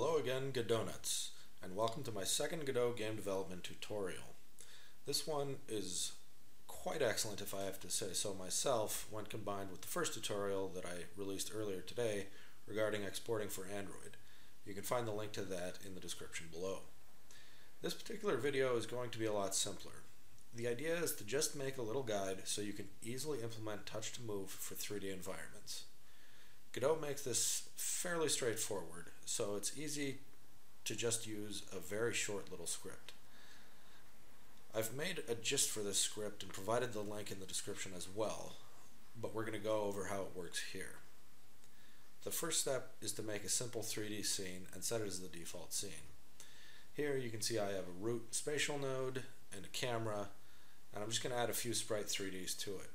Hello again, Godonuts, and welcome to my second Godot game development tutorial. This one is quite excellent if I have to say so myself when combined with the first tutorial that I released earlier today regarding exporting for Android. You can find the link to that in the description below. This particular video is going to be a lot simpler. The idea is to just make a little guide so you can easily implement touch to move for 3D environments. Godot makes this fairly straightforward, so it's easy to just use a very short little script. I've made a gist for this script and provided the link in the description as well, but we're going to go over how it works here. The first step is to make a simple 3D scene and set it as the default scene. Here you can see I have a root spatial node and a camera, and I'm just going to add a few sprite 3Ds to it.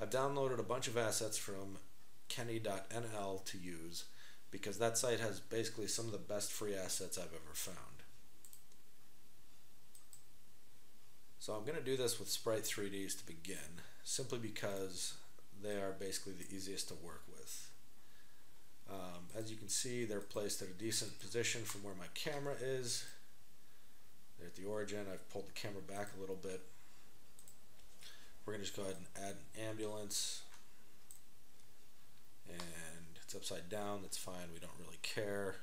I've downloaded a bunch of assets from kenney.nl to use because that site has basically some of the best free assets I've ever found. So I'm going to do this with Sprite 3Ds to begin, simply because they are basically the easiest to work with. Um, as you can see, they're placed at a decent position from where my camera is. They're at the origin. I've pulled the camera back a little bit. We're going to just go ahead and add an ambulance upside down, that's fine, we don't really care.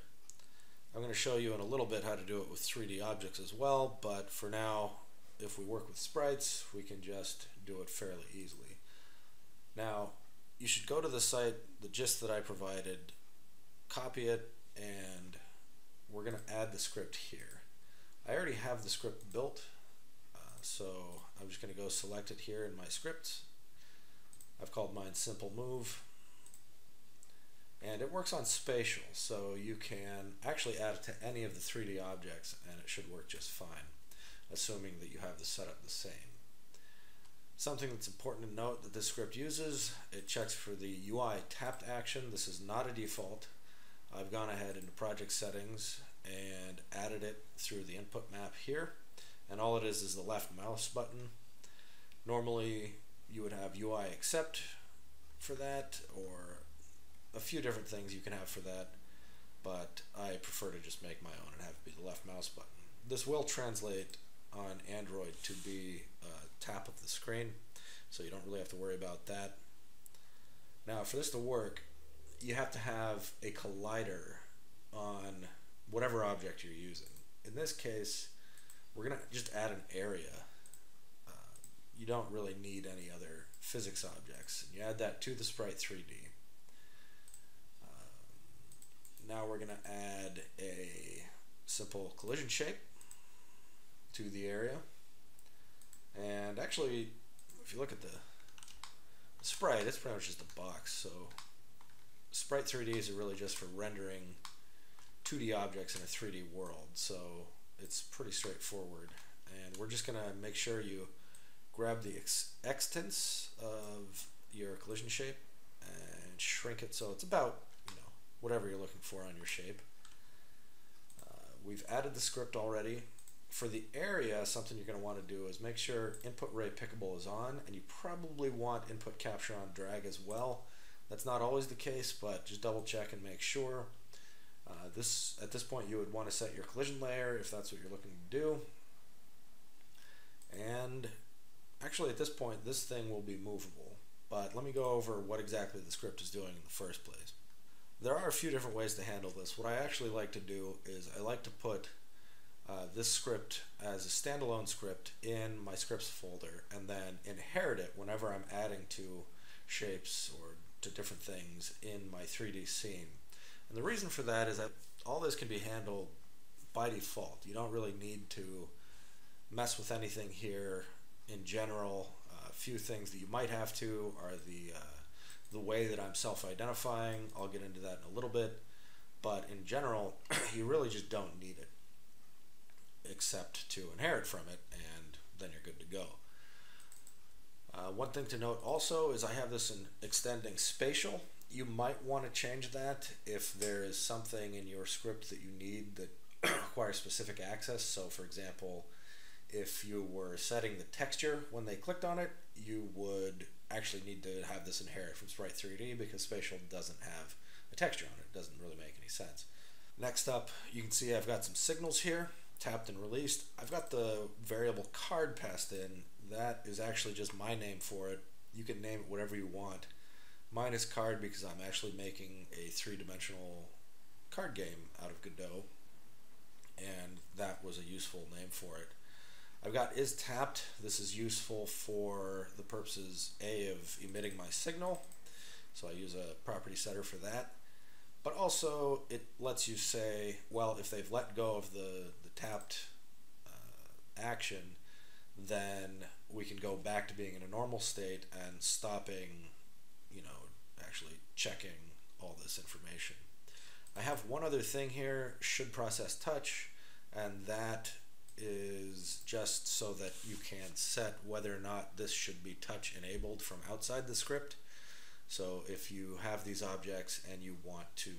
I'm going to show you in a little bit how to do it with 3D objects as well, but for now, if we work with sprites, we can just do it fairly easily. Now, you should go to the site, the gist that I provided, copy it, and we're going to add the script here. I already have the script built, uh, so I'm just going to go select it here in my scripts. I've called mine Simple Move and it works on spatial so you can actually add it to any of the 3D objects and it should work just fine assuming that you have the setup the same. Something that's important to note that this script uses, it checks for the UI tapped action. This is not a default. I've gone ahead into project settings and added it through the input map here and all it is is the left mouse button. Normally you would have UI accept for that or a few different things you can have for that, but I prefer to just make my own and have it be the left mouse button. This will translate on Android to be a tap of the screen, so you don't really have to worry about that. Now, for this to work, you have to have a collider on whatever object you're using. In this case, we're going to just add an area. Uh, you don't really need any other physics objects. You add that to the sprite 3D. Now we're going to add a simple collision shape to the area. And actually, if you look at the sprite, it's pretty much just a box. So Sprite 3Ds are really just for rendering 2D objects in a 3D world. So it's pretty straightforward. And we're just going to make sure you grab the ex extents of your collision shape and shrink it so it's about whatever you're looking for on your shape. Uh, we've added the script already. For the area, something you're going to want to do is make sure input ray pickable is on, and you probably want input capture on drag as well. That's not always the case, but just double check and make sure. Uh, this At this point, you would want to set your collision layer if that's what you're looking to do. And actually, at this point, this thing will be movable. But let me go over what exactly the script is doing in the first place. There are a few different ways to handle this. What I actually like to do is I like to put uh, this script as a standalone script in my scripts folder and then inherit it whenever I'm adding to shapes or to different things in my 3D scene. And the reason for that is that all this can be handled by default. You don't really need to mess with anything here in general. A uh, few things that you might have to are the uh, the way that I'm self-identifying. I'll get into that in a little bit, but in general, you really just don't need it except to inherit from it, and then you're good to go. Uh, one thing to note also is I have this in extending spatial. You might want to change that if there is something in your script that you need that requires specific access. So for example, if you were setting the texture when they clicked on it, you would actually need to have this inherit from Sprite 3D because Spatial doesn't have a texture on it. It doesn't really make any sense. Next up, you can see I've got some signals here, tapped and released. I've got the variable card passed in. That is actually just my name for it. You can name it whatever you want. Mine is card because I'm actually making a three-dimensional card game out of Godot, and that was a useful name for it. Got is tapped. This is useful for the purposes A of emitting my signal. So I use a property setter for that. But also it lets you say, well, if they've let go of the, the tapped uh, action, then we can go back to being in a normal state and stopping, you know, actually checking all this information. I have one other thing here, should process touch, and that is just so that you can set whether or not this should be touch enabled from outside the script. So if you have these objects and you want to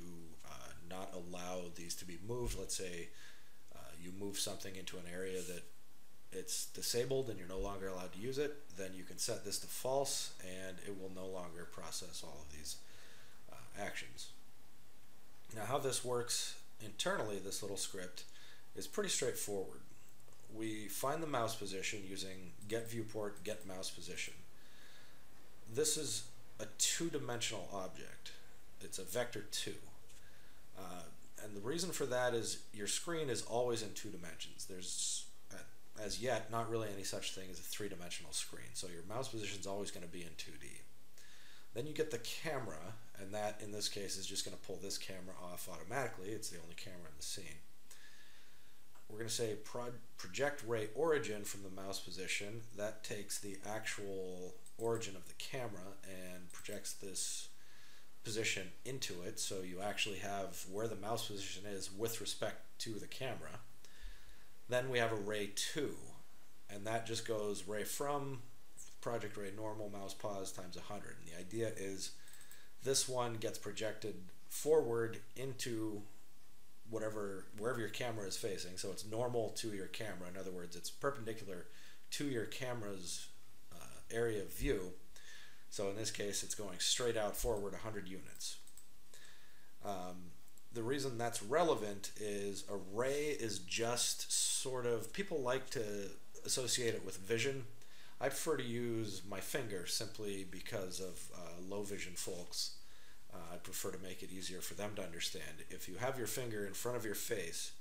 uh, not allow these to be moved, let's say uh, you move something into an area that it's disabled and you're no longer allowed to use it, then you can set this to false and it will no longer process all of these uh, actions. Now how this works internally, this little script, is pretty straightforward we find the mouse position using get viewport, get mouse position. This is a two-dimensional object. It's a vector 2. Uh, and the reason for that is your screen is always in two dimensions. There's, as yet, not really any such thing as a three-dimensional screen. So your mouse position is always going to be in 2D. Then you get the camera, and that, in this case, is just going to pull this camera off automatically. It's the only camera in the scene we're going to say pro project ray origin from the mouse position. That takes the actual origin of the camera and projects this position into it. So you actually have where the mouse position is with respect to the camera. Then we have a ray 2, and that just goes ray from project ray normal mouse pos times 100. And the idea is this one gets projected forward into whatever wherever your camera is facing. So it's normal to your camera. In other words, it's perpendicular to your camera's uh, area of view. So in this case, it's going straight out forward 100 units. Um, the reason that's relevant is array is just sort of people like to associate it with vision. I prefer to use my finger simply because of uh, low vision folks. Uh, I prefer to make it easier for them to understand. If you have your finger in front of your face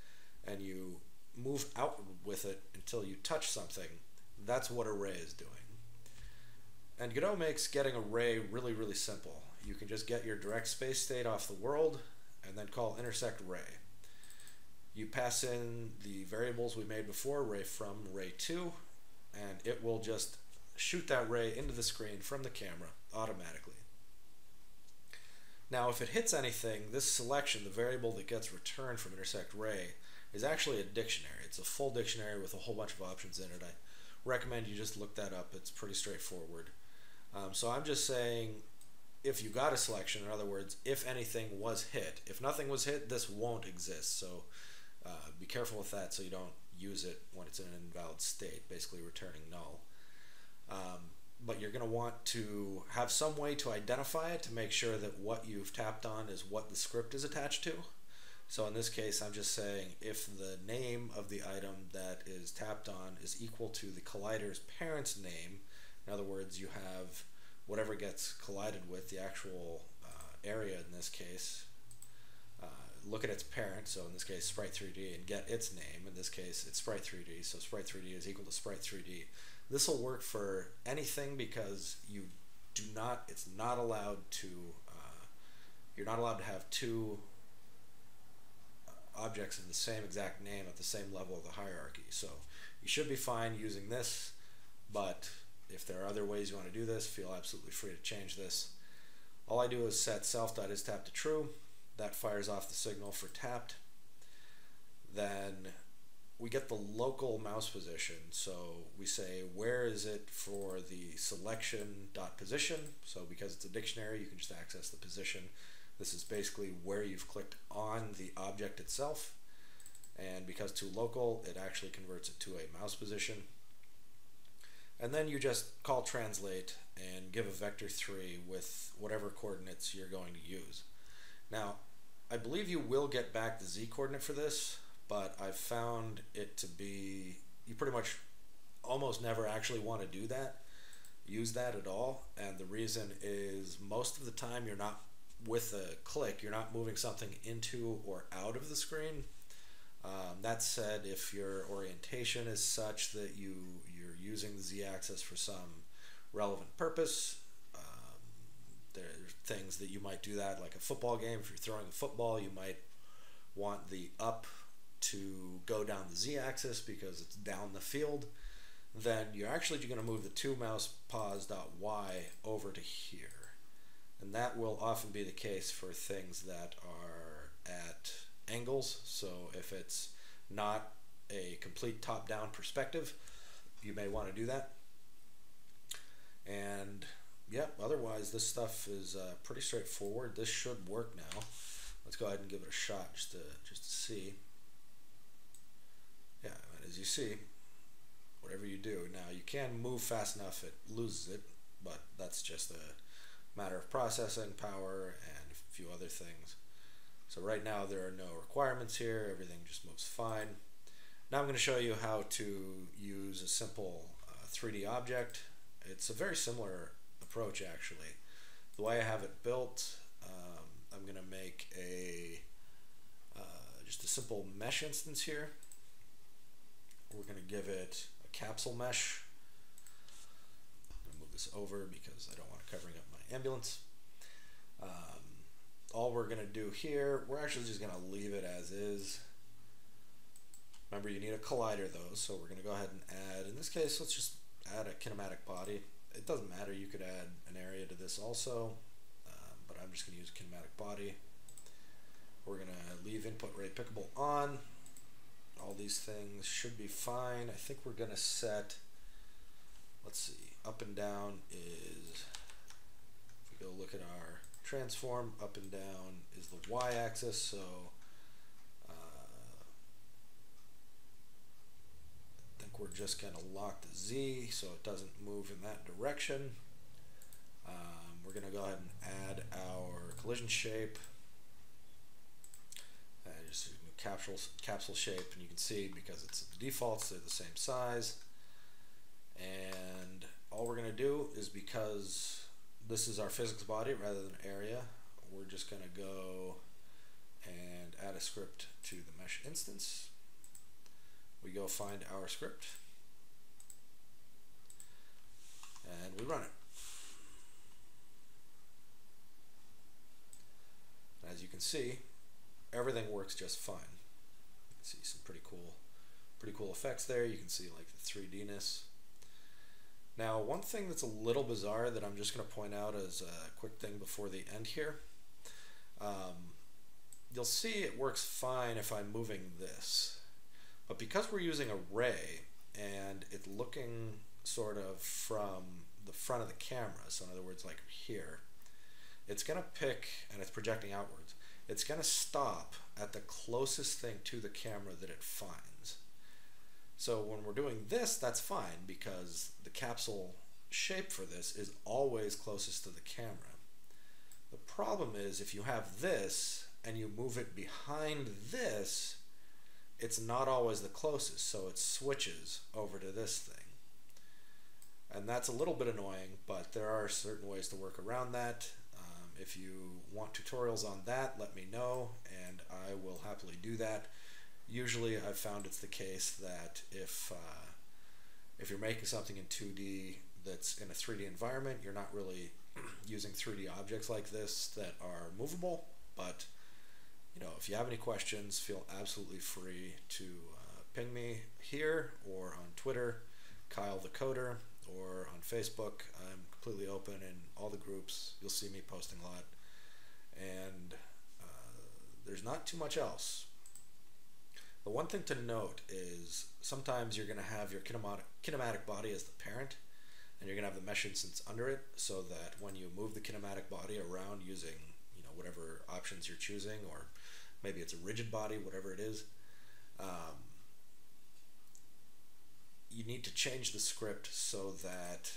and you move out with it until you touch something, that's what array is doing. And Godot makes getting array really, really simple. You can just get your direct space state off the world and then call intersect ray. You pass in the variables we made before, ray from, ray to, and it will just shoot that ray into the screen from the camera automatically. Now, if it hits anything, this selection, the variable that gets returned from intersect ray, is actually a dictionary. It's a full dictionary with a whole bunch of options in it. I recommend you just look that up. It's pretty straightforward. Um, so I'm just saying if you got a selection, in other words, if anything was hit. If nothing was hit, this won't exist. So uh, be careful with that so you don't use it when it's in an invalid state, basically returning null. Um, but you're going to want to have some way to identify it to make sure that what you've tapped on is what the script is attached to. So in this case, I'm just saying if the name of the item that is tapped on is equal to the collider's parent's name, in other words, you have whatever gets collided with, the actual uh, area in this case, uh, look at its parent, so in this case Sprite 3D, and get its name. In this case, it's Sprite 3D, so Sprite 3D is equal to Sprite 3D. This will work for anything because you do not, it's not allowed to, uh, you're not allowed to have two uh, objects in the same exact name at the same level of the hierarchy. So you should be fine using this, but if there are other ways you want to do this, feel absolutely free to change this. All I do is set self.isTapped to true. That fires off the signal for tapped. Then we get the local mouse position. So we say, where is it for the selection dot position? So because it's a dictionary, you can just access the position. This is basically where you've clicked on the object itself. And because to local, it actually converts it to a mouse position. And then you just call translate and give a vector 3 with whatever coordinates you're going to use. Now, I believe you will get back the z coordinate for this, but I've found it to be you pretty much almost never actually want to do that, use that at all. And the reason is most of the time you're not with a click, you're not moving something into or out of the screen. Um, that said, if your orientation is such that you you're using the z-axis for some relevant purpose, um, there are things that you might do that, like a football game. If you're throwing a football, you might want the up to go down the z-axis because it's down the field. Then you're actually going to move the two mouse pos dot y over to here, and that will often be the case for things that are at angles. So if it's not a complete top-down perspective, you may want to do that. And yeah, otherwise this stuff is uh, pretty straightforward. This should work now. Let's go ahead and give it a shot just to just to see. As you see, whatever you do now, you can move fast enough it loses it, but that's just a matter of processing power and a few other things. So right now there are no requirements here, everything just moves fine. Now I'm going to show you how to use a simple uh, 3D object. It's a very similar approach actually. The way I have it built, um, I'm going to make a uh, just a simple mesh instance here. We're going to give it a capsule mesh. Move this over because I don't want it covering up my ambulance. Um, all we're going to do here, we're actually just going to leave it as is. Remember, you need a collider though, so we're going to go ahead and add, in this case, let's just add a kinematic body. It doesn't matter, you could add an area to this also, um, but I'm just going to use kinematic body. We're going to leave input ray pickable on. All these things should be fine. I think we're going to set, let's see, up and down is, if we go look at our transform up and down is the y-axis so uh, I think we're just going to lock the z so it doesn't move in that direction um, we're going to go ahead and add our collision shape just capsule capsule shape and you can see because it's the defaults they're the same size and all we're going to do is because this is our physics body rather than area. We're just going to go and add a script to the mesh instance. We go find our script and we run it. As you can see, everything works just fine. You can see some pretty cool, pretty cool effects there. You can see like the 3D-ness. Now, one thing that's a little bizarre that I'm just going to point out as a quick thing before the end here, um, you'll see it works fine if I'm moving this. But because we're using a ray and it's looking sort of from the front of the camera, so in other words like here, it's going to pick, and it's projecting outwards, it's going to stop at the closest thing to the camera that it finds. So when we're doing this, that's fine because the capsule shape for this is always closest to the camera. The problem is if you have this and you move it behind this, it's not always the closest, so it switches over to this thing. And that's a little bit annoying, but there are certain ways to work around that. If you want tutorials on that, let me know, and I will happily do that usually I've found it's the case that if uh, if you're making something in 2D that's in a 3D environment, you're not really using 3D objects like this that are movable. But you know, if you have any questions, feel absolutely free to uh, ping me here or on Twitter, Kyle the Coder, or on Facebook. I'm completely open in all the groups. You'll see me posting a lot, and uh, there's not too much else. The one thing to note is sometimes you're going to have your kinematic, kinematic body as the parent, and you're going to have the mesh instance under it, so that when you move the kinematic body around using you know whatever options you're choosing, or maybe it's a rigid body, whatever it is, um, you need to change the script so that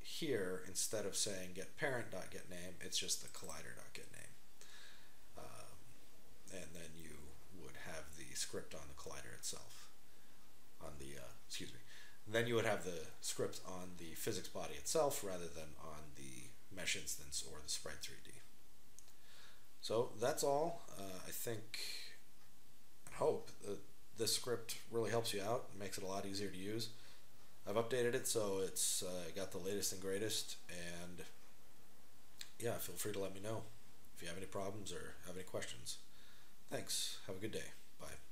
here, instead of saying get parent dot get name, it's just the collider dot get name. the script on the collider itself. On the uh, excuse me. then you would have the script on the physics body itself rather than on the mesh instance or the sprite 3D. So that's all. Uh, I think and hope that this script really helps you out, makes it a lot easier to use. I've updated it so it's uh, got the latest and greatest, and yeah, feel free to let me know if you have any problems or have any questions. Thanks. Have a good day. Bye.